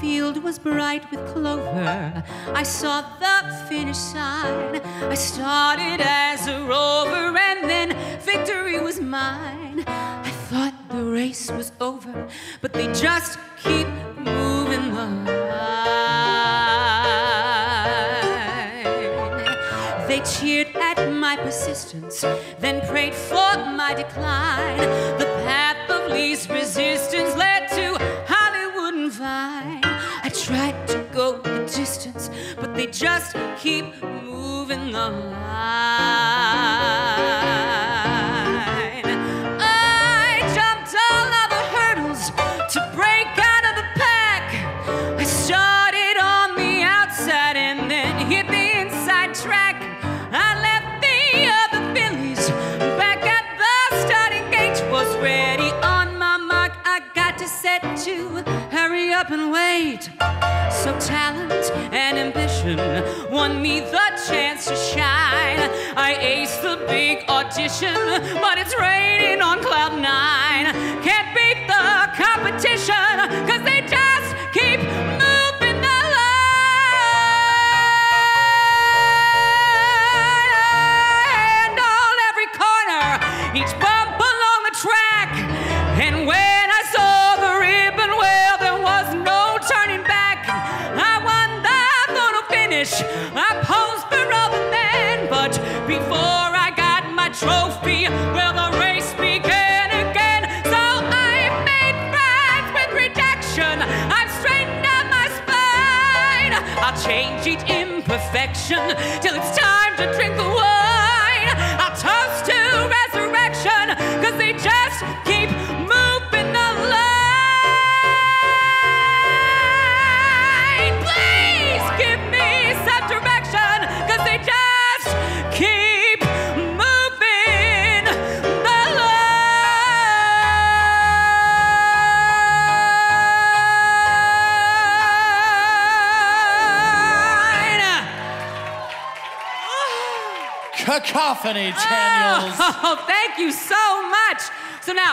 field was bright with clover. I saw the finish sign. I started as a rover, and then victory was mine. I thought the race was over, but they just keep moving the line. They cheered at my persistence, then prayed for my decline. The path of least resistance led they just keep moving the line. I jumped all of the hurdles to break out of the pack. I started on the outside and then hit the inside track. I left the other fillies back at the starting gate. Was ready on my mark. I got to set to hurry up and wait. So talent and ambition won me the chance to shine. I aced the big audition, but it's raining on cloud nine. Can't I posed for the men, but before I got my trophy, well, the race began again. So I made friends with rejection. I've straightened out my spine. I'll change each imperfection till it's time to drink the Cacophony, Daniels. Oh, thank you so much. So now